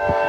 Oh.